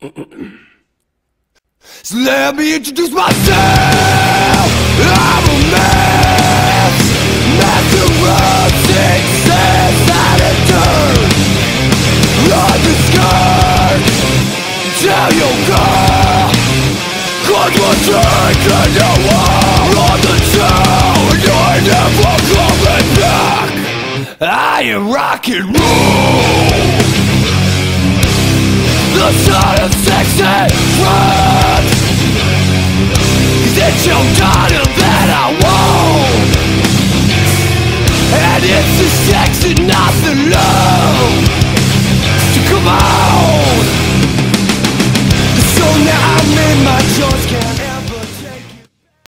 so let me introduce myself. I'm a mess, master of success attitude. On the skirt, tell your girl, cause we're taking the war on the town. You're never coming back. I am rock and roll. Son of sex and drugs. Is it your daughter that